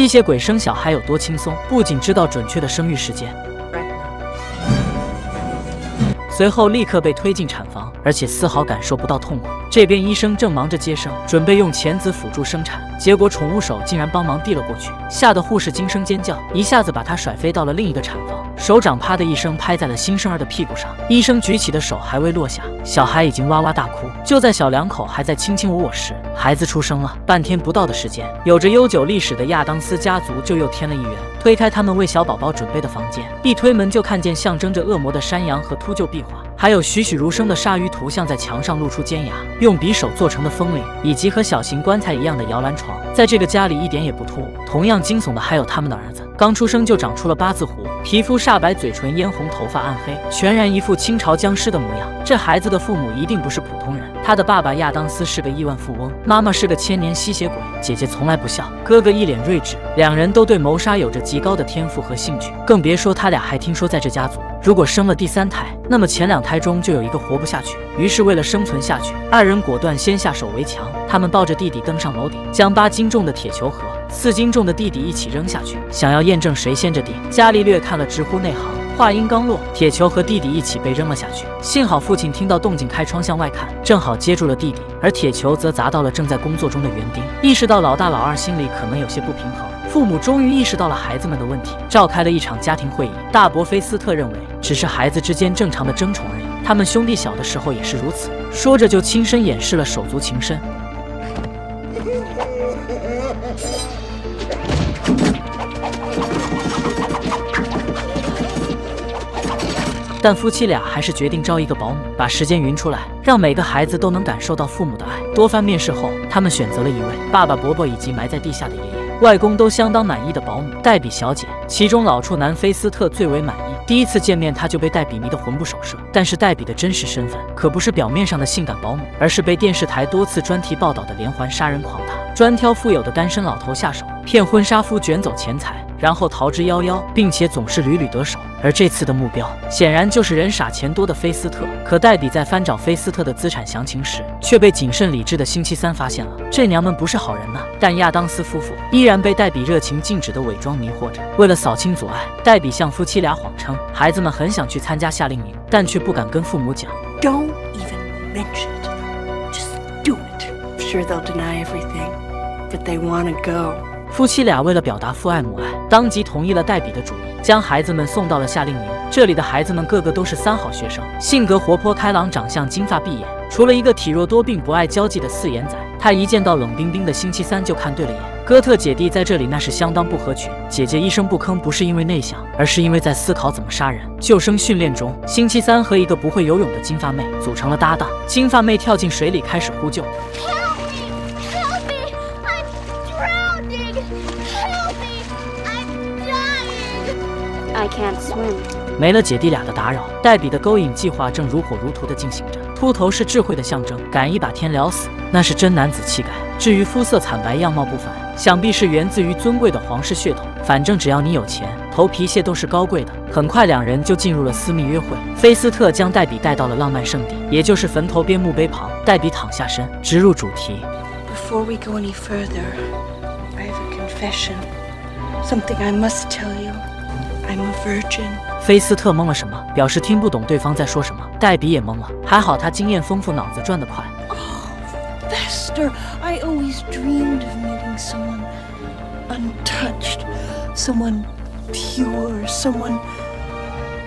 吸血鬼生小孩有多轻松，不仅知道准确的生育时间。随后立刻被推进产房，而且丝毫感受不到痛苦。这边医生正忙着接生，准备用钳子辅助生产，结果宠物手竟然帮忙递了过去，吓得护士惊声尖叫，一下子把他甩飞到了另一个产房，手掌啪的一声拍在了新生儿的屁股上。医生举起的手还未落下，小孩已经哇哇大哭。就在小两口还在卿卿我我时，孩子出生了。半天不到的时间，有着悠久历史的亚当斯家族就又添了一员。推开他们为小宝宝准备的房间，一推门就看见象征着恶魔的山羊和秃鹫壁画，还有栩栩如生的鲨鱼图像在墙上露出尖牙，用匕首做成的风铃，以及和小型棺材一样的摇篮床，在这个家里一点也不突兀。同样惊悚的还有他们的儿子，刚出生就长出了八字胡，皮肤煞白，嘴唇嫣红，头发暗黑，全然一副清朝僵尸的模样。这孩子的父母一定不是普通人。他的爸爸亚当斯是个亿万富翁，妈妈是个千年吸血鬼，姐姐从来不笑，哥哥一脸睿智，两人都对谋杀有着极高的天赋和兴趣，更别说他俩还听说在这家族，如果生了第三胎，那么前两胎台中就有一个活不下去。于是为了生存下去，二人果断先下手为强。他们抱着弟弟登上楼顶，将八斤重的铁球和四斤重的弟弟一起扔下去，想要验证谁先着地。伽利略看了直呼内行。话音刚落，铁球和弟弟一起被扔了下去。幸好父亲听到动静，开窗向外看，正好接住了弟弟，而铁球则砸到了正在工作中的园丁。意识到老大老二心里可能有些不平衡，父母终于意识到了孩子们的问题，召开了一场家庭会议。大伯菲斯特认为，只是孩子之间正常的争宠而已，他们兄弟小的时候也是如此。说着就亲身演示了手足情深。但夫妻俩还是决定招一个保姆，把时间匀出来，让每个孩子都能感受到父母的爱。多番面试后，他们选择了一位爸爸、伯伯以及埋在地下的爷爷、外公都相当满意的保姆黛比小姐。其中老处男菲斯特最为满意，第一次见面他就被黛比迷得魂不守舍。但是黛比的真实身份可不是表面上的性感保姆，而是被电视台多次专题报道的连环杀人狂。他专挑富有的单身老头下手，骗婚纱夫卷走钱财。然后逃之夭夭，并且总是屡屡得手。而这次的目标显然就是人傻钱多的菲斯特。可黛比在翻找菲斯特的资产详情时，却被谨慎理智的星期三发现了。这娘们不是好人呐！但亚当斯夫妇依然被黛比热情静止的伪装迷惑着。为了扫清阻碍，黛比向夫妻俩谎称孩子们很想去参加夏令营，但却不敢跟父母讲。Don't even mention it. Just do it. Sure, they'll deny everything, but they want to go. 夫妻俩为了表达父爱母爱，当即同意了黛比的主意，将孩子们送到了夏令营。这里的孩子们个个都是三好学生，性格活泼开朗，长相金发碧眼，除了一个体弱多病、不爱交际的四眼仔，他一见到冷冰冰的星期三就看对了眼。哥特姐弟在这里那是相当不合群，姐姐一声不吭，不是因为内向，而是因为在思考怎么杀人。救生训练中，星期三和一个不会游泳的金发妹组成了搭档，金发妹跳进水里开始呼救。I can't swim。没了姐弟俩的打扰，黛比的勾引计划正如火如荼地进行着。秃头是智慧的象征，敢一把天聊死，那是真男子气概。至于肤色惨白、样貌不凡，想必是源自于尊贵的皇室血统。反正只要你有钱，头皮屑都是高贵的。很快，两人就进入了私密约会。菲斯特将黛比带到了浪漫圣地，也就是坟头边墓碑旁。黛比躺下身，直入主题。Before we go any further, I have a confession. Something I must tell you. I'm a virgin。菲斯特懵了什么，表示听不懂对方在说什么。黛比也懵了，还好他经验丰富，脑子转得快。Oh, Vester, I always dreamed of meeting someone untouched, someone pure, someone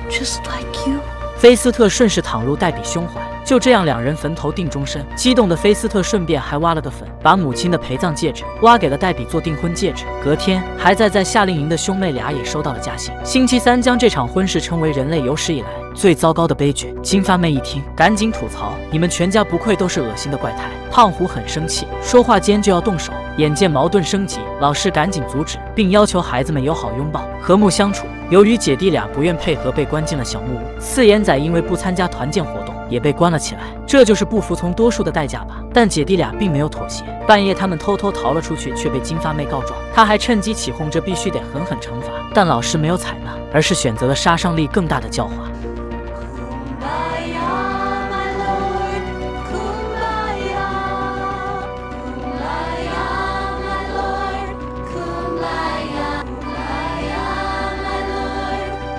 just like you. 菲斯特顺势躺入黛比胸怀。就这样，两人坟头定终身。激动的菲斯特顺便还挖了个坟，把母亲的陪葬戒指挖给了黛比做订婚戒指。隔天，还在在夏令营的兄妹俩也收到了加薪。星期三将这场婚事称为人类有史以来最糟糕的悲剧。金发妹一听，赶紧吐槽：“你们全家不愧都是恶心的怪胎！”胖虎很生气，说话间就要动手。眼见矛盾升级，老师赶紧阻止，并要求孩子们友好拥抱，和睦相处。由于姐弟俩不愿配合，被关进了小木屋。四眼仔因为不参加团建活动。也被关了起来，这就是不服从多数的代价吧。但姐弟俩并没有妥协，半夜他们偷偷逃了出去，却被金发妹告状，她还趁机起哄，这必须得狠狠惩罚。但老师没有采纳，而是选择了杀伤力更大的教化。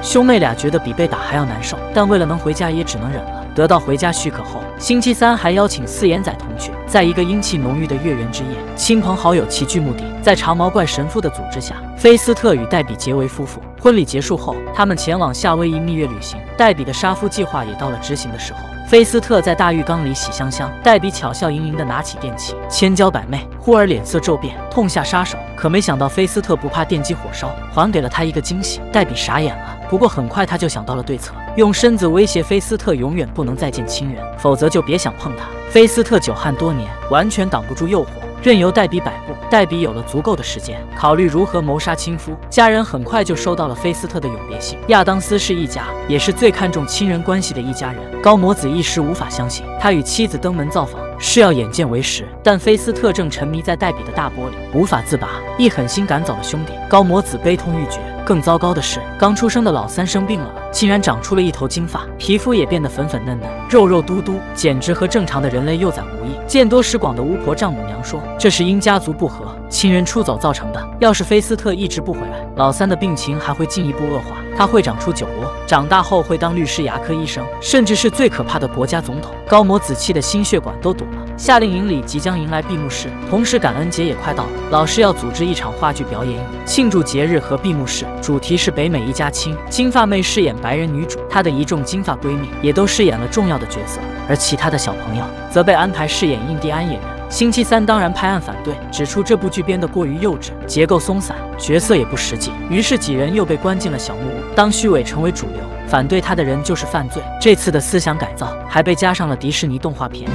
兄妹俩觉得比被打还要难受，但为了能回家，也只能忍了。得到回家许可后，星期三还邀请四眼仔同去。在一个阴气浓郁的月圆之夜，亲朋好友齐聚墓地，在长毛怪神父的组织下，菲斯特与黛比结为夫妇。婚礼结束后，他们前往夏威夷蜜月旅行。黛比的杀夫计划也到了执行的时候。菲斯特在大浴缸里洗香香，黛比巧笑盈盈地拿起电器，千娇百媚。忽而脸色骤变，痛下杀手。可没想到菲斯特不怕电击火烧，还给了他一个惊喜。黛比傻眼了，不过很快他就想到了对策，用身子威胁菲斯特永远不能再见亲人，否则就别想碰他。菲斯特久旱多年，完全挡不住诱惑，任由黛比摆布。黛比有了足够的时间考虑如何谋杀亲夫。家人很快就收到了菲斯特的永别信。亚当斯是一家，也是最看重亲人关系的一家人。高摩子一时无法相信，他与妻子登门造访。是要眼见为实，但菲斯特正沉迷在黛比的大波里，无法自拔，一狠心赶走了兄弟。高魔子悲痛欲绝。更糟糕的是，刚出生的老三生病了，竟然长出了一头金发，皮肤也变得粉粉嫩嫩、肉肉嘟嘟，简直和正常的人类幼崽无异。见多识广的巫婆丈母娘说，这是因家族不和、亲人出走造成的。要是菲斯特一直不回来，老三的病情还会进一步恶化，他会长出酒窝，长大后会当律师、牙科医生，甚至是最可怕的国家总统。高魔子气的心血管都堵了。夏令营里即将迎来闭幕式，同时感恩节也快到了，老师要组织一场话剧表演，庆祝节日和闭幕式。主题是北美一家亲。金发妹饰演白人女主，她的一众金发闺蜜也都饰演了重要的角色，而其他的小朋友则被安排饰演印第安演员。星期三当然拍案反对，指出这部剧编得过于幼稚，结构松散，角色也不实际。于是几人又被关进了小木屋。当虚伪成为主流，反对他的人就是犯罪。这次的思想改造还被加上了迪士尼动画片。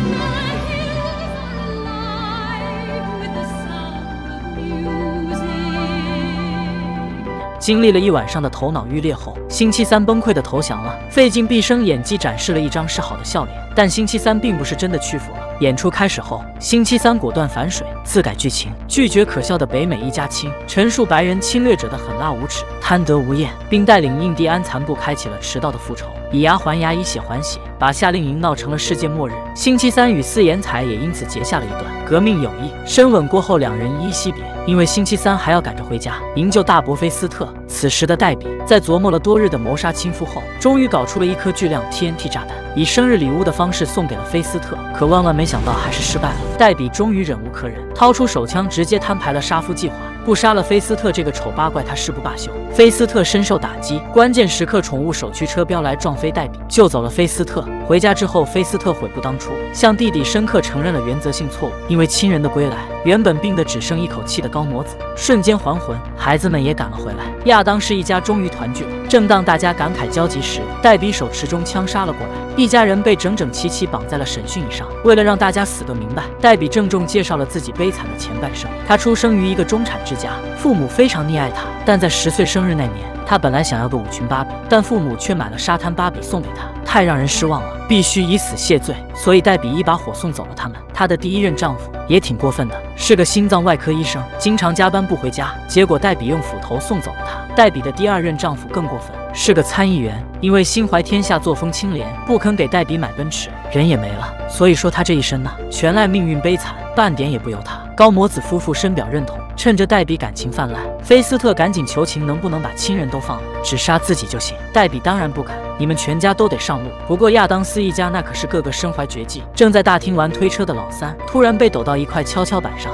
经历了一晚上的头脑欲裂后，星期三崩溃的投降了，费尽毕生演技展示了一张示好的笑脸。但星期三并不是真的屈服了。演出开始后，星期三果断反水，自改剧情，拒绝可笑的北美一家亲，陈述白人侵略者的狠辣无耻、贪得无厌，并带领印第安残部开启了迟到的复仇，以牙还牙，以血还血，把夏令营闹成了世界末日。星期三与四眼彩也因此结下了一段革命友谊。深吻过后，两人依依惜别。因为星期三还要赶着回家营救大伯菲斯特。此时的黛比在琢磨了多日的谋杀亲夫后，终于搞出了一颗巨量 TNT 炸弹，以生日礼物的方式送给了菲斯特。可万万没想到，还是失败了。黛比终于忍无可忍，掏出手枪，直接摊牌了杀夫计划。不杀了菲斯特这个丑八怪，他誓不罢休。菲斯特深受打击，关键时刻宠物手驱车飙来撞飞黛比，救走了菲斯特。回家之后，菲斯特悔不当初，向弟弟深刻承认了原则性错误。因为亲人的归来，原本病得只剩一口气的高魔子瞬间还魂，孩子们也赶了回来。亚当是一家终于团聚了。正当大家感慨焦急时，黛比手持中枪杀了过来，一家人被整整齐齐绑在了审讯椅上。为了让大家死个明白，黛比郑重介绍了自己悲惨的前半生。她出生于一个中产之家，父母非常溺爱她，但在十岁生日那年。他本来想要个舞裙芭比，但父母却买了沙滩芭比送给他，太让人失望了，必须以死谢罪。所以黛比一把火送走了他们。她的第一任丈夫也挺过分的，是个心脏外科医生，经常加班不回家，结果黛比用斧头送走了他。黛比的第二任丈夫更过分，是个参议员，因为心怀天下，作风清廉，不肯给黛比买奔驰，人也没了。所以说他这一生呢，全赖命运悲惨，半点也不由他。高魔子夫妇深表认同。趁着黛比感情泛滥，菲斯特赶紧求情，能不能把亲人都放了，只杀自己就行。黛比当然不敢，你们全家都得上路。不过亚当斯一家那可是个个身怀绝技，正在大厅玩推车的老三突然被抖到一块跷跷板上。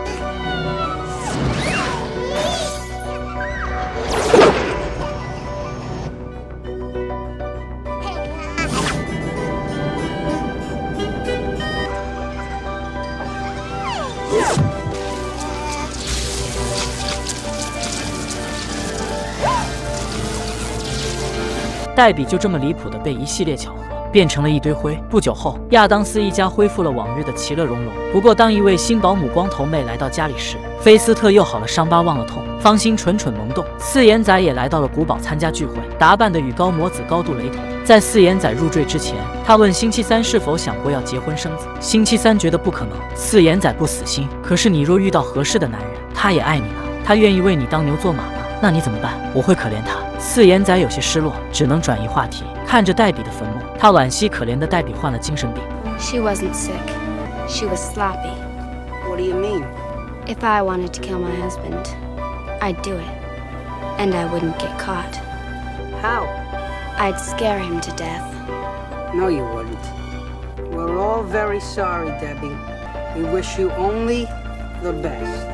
黛比就这么离谱的被一系列巧合变成了一堆灰。不久后，亚当斯一家恢复了往日的其乐融融。不过，当一位新保姆光头妹来到家里时，菲斯特又好了伤疤忘了痛，芳心蠢蠢萌动。四眼仔也来到了古堡参加聚会，打扮的与高魔子高度雷同。在四眼仔入赘之前，他问星期三是否想过要结婚生子。星期三觉得不可能。四眼仔不死心，可是你若遇到合适的男人，他也爱你了，他愿意为你当牛做马吗，那你怎么办？我会可怜他。四眼仔有些失落，只能转移话题，看着黛比的坟墓。他惋惜可怜的黛比患了精神病。She wasn't sick. She was sloppy. What do you mean? If I wanted to kill my husband, I'd do it. And I wouldn't get caught. How? I'd scare him to death. No, you wouldn't. We're all very sorry, Debbie. We wish you only the best.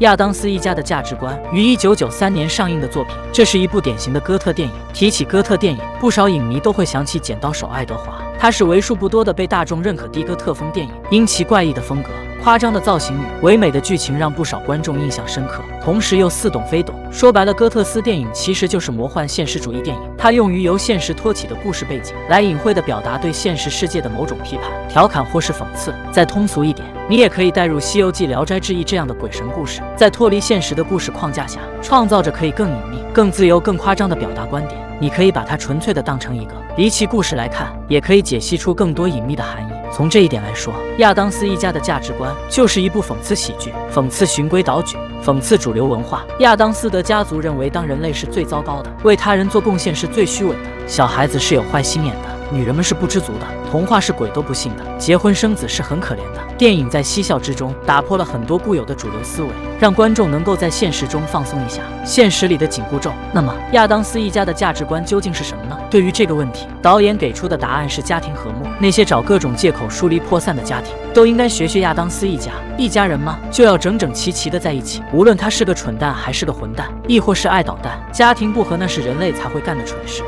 亚当斯一家的价值观于一九九三年上映的作品，这是一部典型的哥特电影。提起哥特电影，不少影迷都会想起《剪刀手爱德华》，它是为数不多的被大众认可的哥特风电影，因其怪异的风格。夸张的造型与唯美的剧情让不少观众印象深刻，同时又似懂非懂。说白了，哥特斯电影其实就是魔幻现实主义电影，它用于由现实托起的故事背景，来隐晦地表达对现实世界的某种批判、调侃或是讽刺。再通俗一点，你也可以带入《西游记》《聊斋志异》这样的鬼神故事，在脱离现实的故事框架下，创造着可以更隐秘、更自由、更夸张的表达观点。你可以把它纯粹的当成一个离奇故事来看，也可以解析出更多隐秘的含义。从这一点来说，亚当斯一家的价值观就是一部讽刺喜剧，讽刺循规蹈矩，讽刺主流文化。亚当斯德家族认为，当人类是最糟糕的，为他人做贡献是最虚伪的，小孩子是有坏心眼的，女人们是不知足的，童话是鬼都不信的，结婚生子是很可怜的。电影在嬉笑之中打破了很多固有的主流思维，让观众能够在现实中放松一下现实里的紧箍咒。那么，亚当斯一家的价值观究竟是什么呢？对于这个问题，导演给出的答案是家庭和睦。那些找各种借口疏离破散的家庭，都应该学学亚当斯一家，一家人嘛，就要整整齐齐的在一起。无论他是个蠢蛋还是个混蛋，亦或是爱捣蛋，家庭不和那是人类才会干的蠢事。